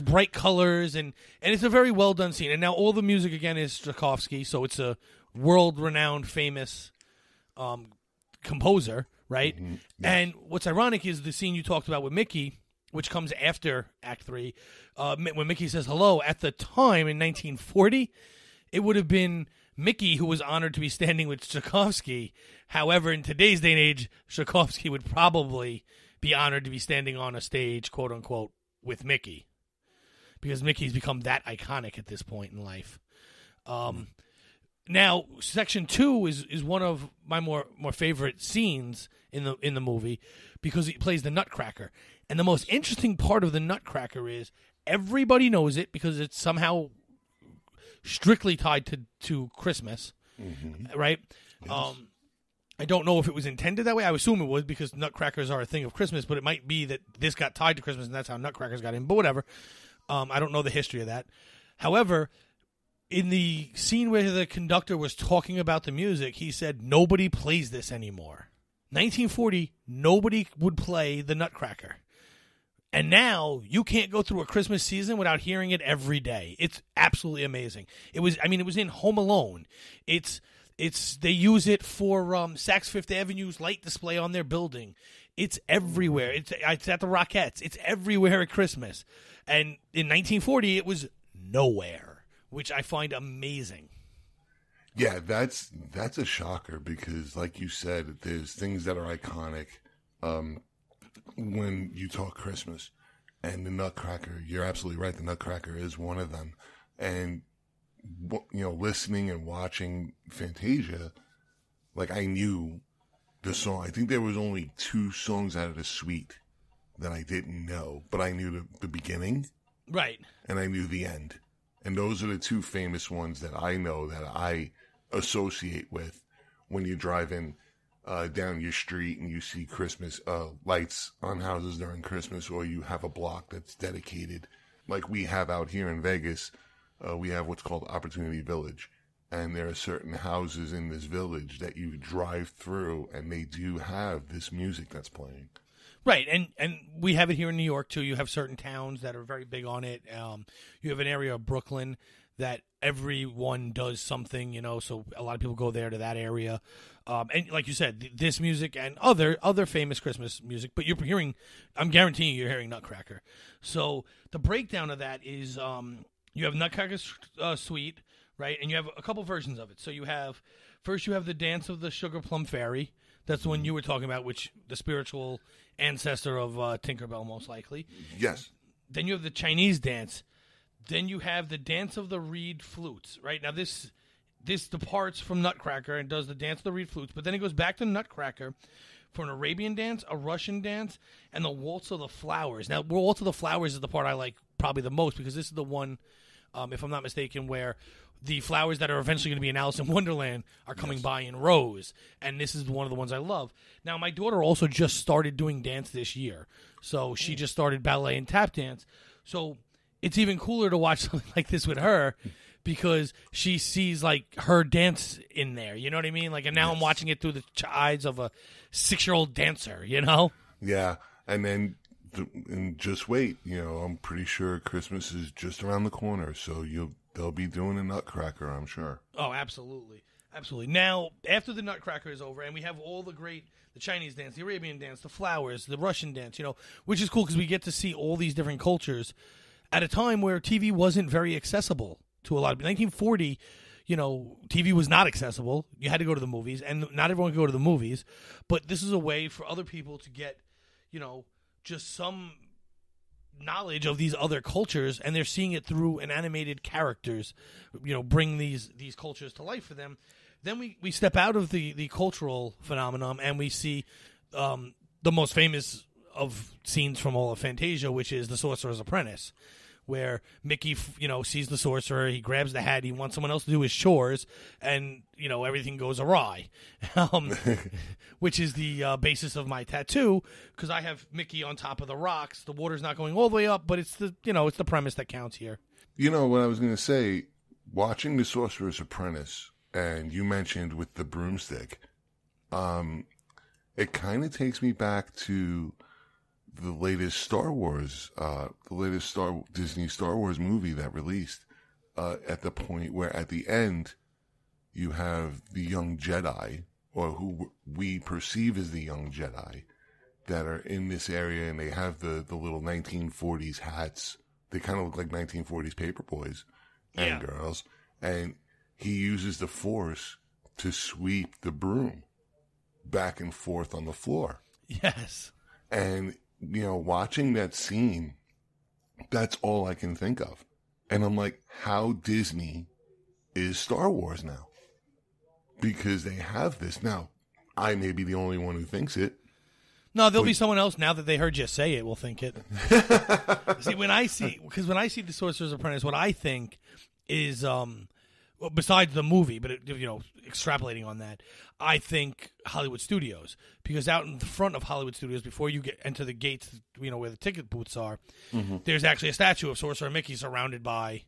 it's bright colors and and it's a very well done scene. And now all the music again is Tchaikovsky, so it's a world renowned, famous um, composer, right? Mm-hmm. And what's ironic is the scene you talked about with Mickey, which comes after Act Three, uh, when Mickey says hello. At the time in 1940, it would have been Mickey who was honored to be standing with Tchaikovsky. However, in today's day and age, Tchaikovsky would probably be honored to be standing on a stage, quote unquote, with Mickey, because Mickey's become that iconic at this point in life. Um, now, section two is is one of my more more favorite scenes in the in the movie because he plays the Nutcracker, and the most interesting part of the Nutcracker is everybody knows it because it's somehow strictly tied to to Christmas, right? Um, I don't know if it was intended that way. I assume it was because nutcrackers are a thing of Christmas, but it might be that this got tied to Christmas and that's how nutcrackers got in. But whatever. Um, I don't know the history of that. However, in the scene where the conductor was talking about the music, he said nobody plays this anymore. 1940, nobody would play the Nutcracker. And now you can't go through a Christmas season without hearing it every day. It's absolutely amazing. It was I mean it was in Home Alone. It's it's they use it for um, Saks Fifth Avenue's light display on their building. It's everywhere. It's it's at the Rockettes. It's everywhere at Christmas. And in 1940 it was nowhere, which I find amazing. Yeah, that's that's a shocker because, like you said, there's things that are iconic. Um, when you talk Christmas and the Nutcracker, you're absolutely right. The Nutcracker is one of them, and you know, listening and watching Fantasia, like I knew the song. I think there was only two songs out of the suite that I didn't know, but I knew the, the beginning Right. and I knew the end. And those are the two famous ones that I know that I associate with when you drive in uh, down your street and you see Christmas uh, lights on houses during Christmas, or you have a block that's dedicated, like we have out here in Vegas. Uh, we have what's called Opportunity Village. And there are certain houses in this village that you drive through, and they do have this music that's playing. Right, and and we have it here in New York too. You have certain towns that are very big on it. Um, you have an area of Brooklyn that everyone does something, you know. So a lot of people go there to that area, um, and like you said, th- this music and other other famous Christmas music. But you're hearing, I'm guaranteeing you, you're hearing Nutcracker. So the breakdown of that is, um, you have Nutcracker uh, Suite, right, and you have a couple versions of it. So you have first you have the dance of the Sugar Plum Fairy. That's the one you were talking about, which the spiritual ancestor of uh, Tinkerbell, most likely. Yes. Then you have the Chinese dance. Then you have the dance of the reed flutes. Right now, this this departs from Nutcracker and does the dance of the reed flutes, but then it goes back to Nutcracker for an Arabian dance, a Russian dance, and the waltz of the flowers. Now, waltz of the flowers is the part I like probably the most because this is the one, um, if I'm not mistaken, where the flowers that are eventually going to be in Alice in Wonderland are coming by in rows, and this is one of the ones I love. Now, my daughter also just started doing dance this year, so she just started ballet and tap dance. So it's even cooler to watch something like this with her because she sees like her dance in there. You know what I mean? Like, and now I'm watching it through the eyes of a six year old dancer. You know? Yeah, and then th- and just wait. You know, I'm pretty sure Christmas is just around the corner, so you'll they'll be doing a Nutcracker. I'm sure. Oh, absolutely, absolutely. Now, after the Nutcracker is over, and we have all the great the Chinese dance, the Arabian dance, the flowers, the Russian dance. You know, which is cool because we get to see all these different cultures at a time where TV wasn't very accessible to a lot of 1940. You know, TV was not accessible. You had to go to the movies, and not everyone could go to the movies. But this is a way for other people to get, you know, just some knowledge of these other cultures and they're seeing it through an animated characters you know bring these these cultures to life for them. Then we we step out of the the cultural phenomenon and we see um the most famous of scenes from all of fantasia which is the sorcerer's apprentice where Mickey, you know, sees the sorcerer, he grabs the hat, he wants someone else to do his chores, and you know everything goes awry, um, which is the uh, basis of my tattoo because I have Mickey on top of the rocks. The water's not going all the way up, but it's the you know it's the premise that counts here. You know what I was going to say? Watching The Sorcerer's Apprentice, and you mentioned with the broomstick, um, it kind of takes me back to the latest Star Wars, uh, the latest Star Disney Star Wars movie that released, uh, at the point where at the end, you have the young Jedi, or who we perceive as the young Jedi, that are in this area, and they have the the little 1940s hats. They kind of look like 1940s paper boys and Yeah. girls, and he uses the Force to sweep the broom back and forth on the floor. Yes. And, you know, watching that scene, that's all I can think of. And I'm like, how Disney is Star Wars now? Because they have this. Now, I may be the only one who thinks it. No, there'll be someone else now that they heard you say it will think it. see, when I see because when I see the Sorcerer's Apprentice, what I think is um, well, besides the movie, but it, you know, extrapolating on that, I think Hollywood Studios because out in the front of Hollywood Studios, before you get enter the gates, you know where the ticket booths are, mm-hmm. there's actually a statue of Sorcerer Mickey surrounded by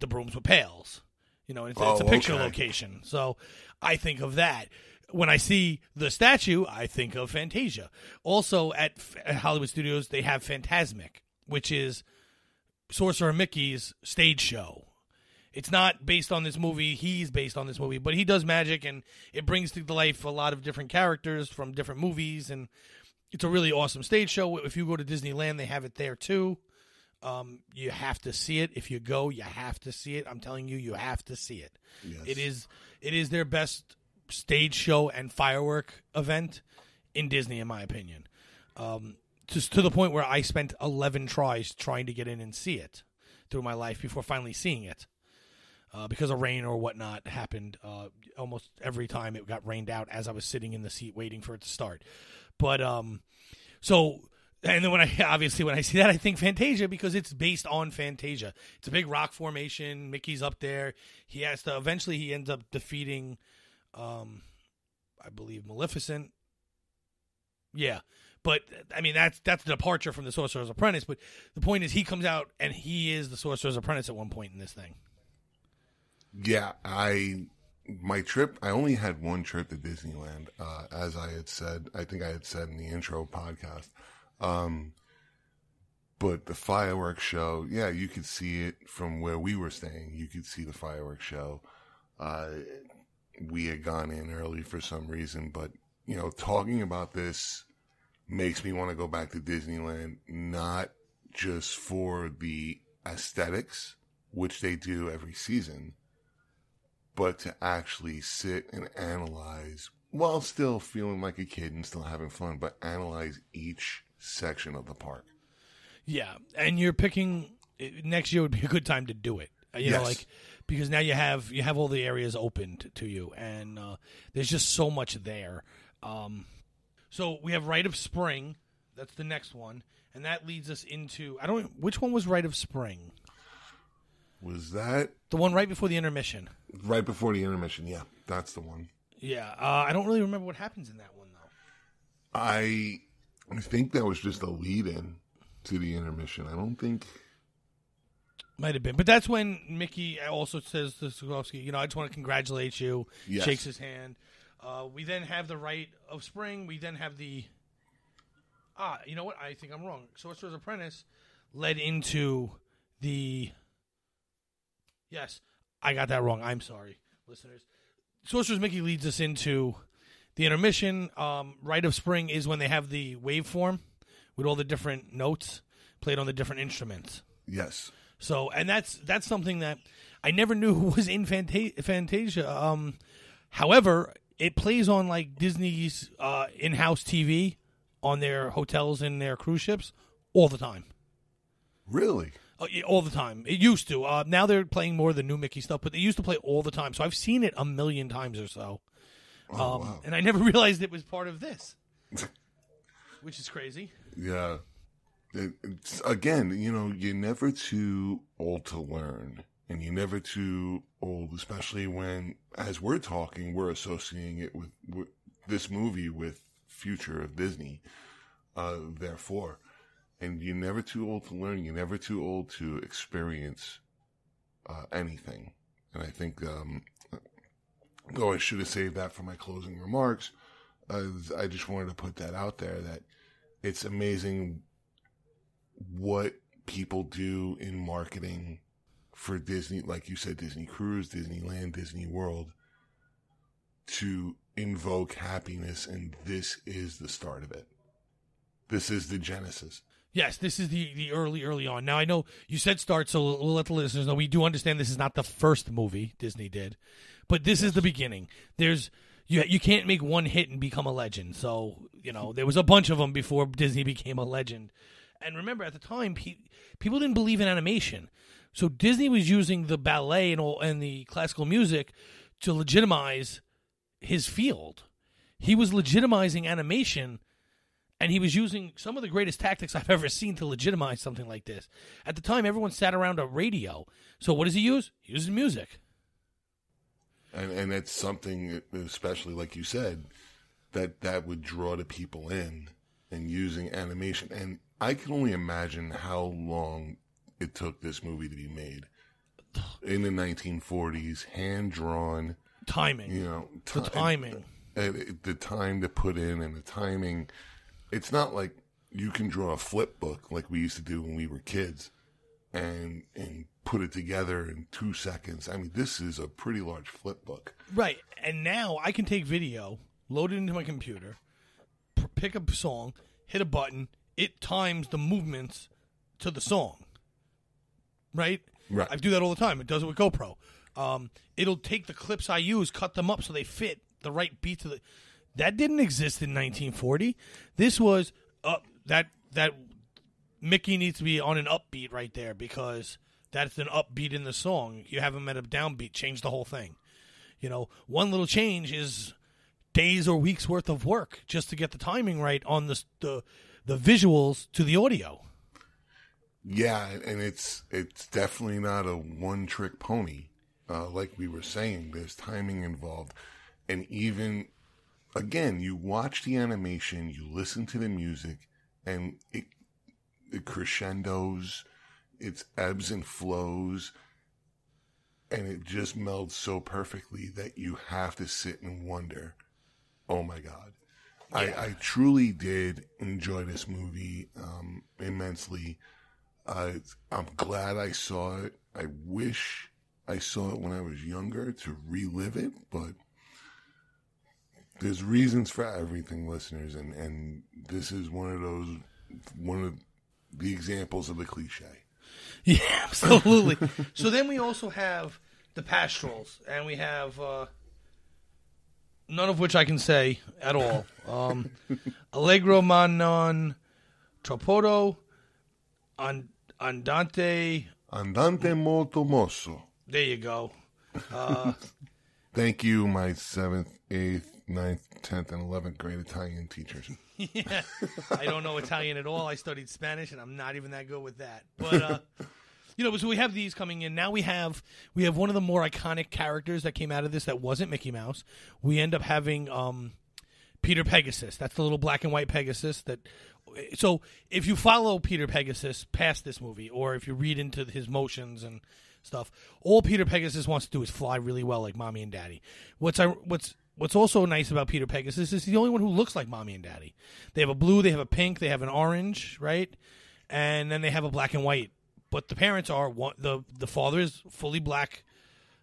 the brooms with pails. You know, it's, it's a Oh, picture okay. location. So I think of that. When I see the statue, I think of Fantasia. Also, at, at Hollywood Studios, they have Fantasmic, which is Sorcerer Mickey's stage show. It's not based on this movie. He's based on this movie, but he does magic, and it brings to life a lot of different characters from different movies, and it's a really awesome stage show. If you go to Disneyland, they have it there too. Um, you have to see it. If you go, you have to see it. I'm telling you, you have to see it. Yes. It is it is their best stage show and firework event in Disney, in my opinion. Um, just to the point where I spent 11 tries trying to get in and see it through my life before finally seeing it. Uh, because of rain or whatnot happened uh, almost every time it got rained out as I was sitting in the seat waiting for it to start. But um, so and then when I obviously when I see that I think Fantasia because it's based on Fantasia. It's a big rock formation. Mickey's up there. He has to eventually he ends up defeating, um, I believe Maleficent. Yeah, but I mean that's that's a departure from the Sorcerer's Apprentice. But the point is he comes out and he is the Sorcerer's Apprentice at one point in this thing. Yeah, I my trip. I only had one trip to Disneyland, uh, as I had said. I think I had said in the intro podcast. Um, but the fireworks show, yeah, you could see it from where we were staying. You could see the fireworks show. Uh, we had gone in early for some reason, but you know, talking about this makes me want to go back to Disneyland, not just for the aesthetics, which they do every season, but to actually sit and analyze while still feeling like a kid and still having fun, but analyze each section of the park. Yeah, and you're picking next year would be a good time to do it. Uh, You know, Yes. like because now you have you have all the areas opened to, to you, and uh, there's just so much there. Um, so we have Rite of Spring. That's the next one, and that leads us into I don't which one was Rite of Spring. Was that The one right before the intermission. right before the intermission? Yeah, that's the one. Yeah, uh, I don't really remember what happens in that one though. I I think that was just a lead in to the intermission. I don't think Might have been, but that's when Mickey also says to Stokowski, "You know, I just want to congratulate you." Yes. Shakes his hand. Uh, we then have the rite of spring. We then have the ah, you know what? I think I'm wrong. Sorcerer's Apprentice led into the yes, I got that wrong. I'm sorry, listeners. Sorcerer's Mickey leads us into the intermission. Um, rite of spring is when they have the waveform with all the different notes played on the different instruments. yes. So, and that's that's something that I never knew was in Fanta- Fantasia. Um, however, it plays on like Disney's uh, in-house TV on their hotels and their cruise ships all the time. Really? Uh, all the time. It used to. Uh, now they're playing more of the new Mickey stuff, but they used to play all the time. So I've seen it a million times or so. Oh Um, wow. And I never realized it was part of this, which is crazy. Yeah. It's, again, you know, you're never too old to learn. And you're never too old, especially when, as we're talking, we're associating it with, with this movie with future of Disney. Uh, therefore, and you're never too old to learn. You're never too old to experience, uh, anything. And I think, um, oh, I should have saved that for my closing remarks. Uh, I just wanted to put that out there that it's amazing what people do in marketing for Disney, like you said, Disney Cruise, Disneyland, Disney World, to invoke happiness, and this is the start of it. This is the genesis. Yes, this is the the early early on. Now I know you said start, so we'll let the listeners know we do understand this is not the first movie Disney did, but this is the beginning. There's you you can't make one hit and become a legend. So you know there was a bunch of them before Disney became a legend. And remember, at the time, pe- people didn't believe in animation, so Disney was using the ballet and all and the classical music to legitimize his field. He was legitimizing animation and he was using some of the greatest tactics I've ever seen to legitimize something like this. At the time, everyone sat around a radio. So what does he use? He uses music. And and it's something, especially like you said, that that would draw the people in and using animation. And I can only imagine how long it took this movie to be made in the 1940s, hand drawn. Timing. You know, the timing. The time to put in and the timing. It's not like you can draw a flip book like we used to do when we were kids and and put it together in two seconds. I mean, this is a pretty large flip book. Right. And now I can take video, load it into my computer, p- pick a song, hit a button, it times the movements to the song. Right? Right. I do that all the time. It does it with GoPro. Um, it'll take the clips I use, cut them up so they fit the right beat to the. That didn't exist in 1940. This was uh, that that Mickey needs to be on an upbeat right there because that's an upbeat in the song. You have him at a downbeat, change the whole thing. You know, one little change is days or weeks worth of work just to get the timing right on the the, the visuals to the audio. Yeah, and it's it's definitely not a one trick pony. Uh, like we were saying, there's timing involved, and even again, you watch the animation, you listen to the music, and it it crescendos, its ebbs and flows, and it just melds so perfectly that you have to sit and wonder, oh my god. Yeah. I, I truly did enjoy this movie um, immensely. Uh, I'm glad I saw it. I wish I saw it when I was younger to relive it, but there's reasons for everything, listeners, and, and this is one of those one of the examples of the cliche. Yeah, absolutely. so then we also have the pastorals, and we have uh, none of which I can say at all. Um, Allegro ma non troppo, and andante. Andante molto mosso. There you go. Uh, Thank you, my seventh, eighth, ninth, tenth, and eleventh grade Italian teachers. yeah, I don't know Italian at all. I studied Spanish, and I'm not even that good with that. But uh, you know, so we have these coming in. Now we have we have one of the more iconic characters that came out of this that wasn't Mickey Mouse. We end up having um, Peter Pegasus. That's the little black and white Pegasus that. So if you follow Peter Pegasus past this movie, or if you read into his motions and stuff, all Peter Pegasus wants to do is fly really well, like mommy and daddy. What's I what's What's also nice about Peter Pegasus is he's the only one who looks like mommy and daddy. They have a blue, they have a pink, they have an orange, right? And then they have a black and white. But the parents are one, the the father is fully black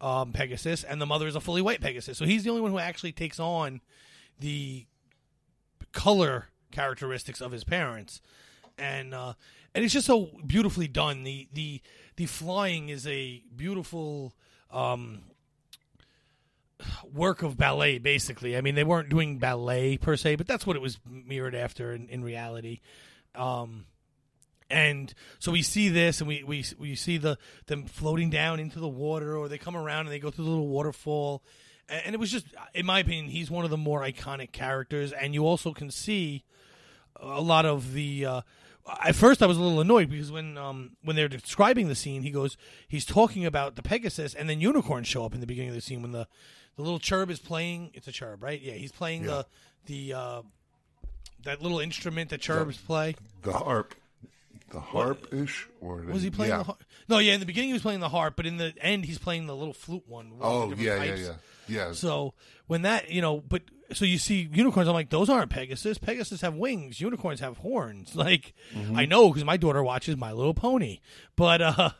um, Pegasus, and the mother is a fully white Pegasus. So he's the only one who actually takes on the color characteristics of his parents, and uh, and it's just so beautifully done. The the the flying is a beautiful. Um, work of ballet basically. I mean they weren't doing ballet per se but that's what it was mirrored after in, in reality. Um, and so we see this and we, we we see the them floating down into the water or they come around and they go through the little waterfall. And, it was just in my opinion he's one of the more iconic characters. And you also can see a lot of the uh, at first I was a little annoyed because when um, when they're describing the scene, he goes, he's talking about the Pegasus, and then unicorns show up in the beginning of the scene when the the little cherub is playing. It's a cherub, right? Yeah, he's playing Yeah. the the uh, that little instrument that cherubs play. The harp, the harp ish, or the, Was he playing yeah. the harp? No, yeah. In the beginning, he was playing the harp, but in the end, he's playing the little flute one. all Oh the yeah, yeah, yeah, yeah. So when that, you know, but so you see unicorns. I'm like, those aren't Pegasus. Pegasus have wings. Unicorns have horns. Like Mm-hmm. I know because my daughter watches My Little Pony. But uh,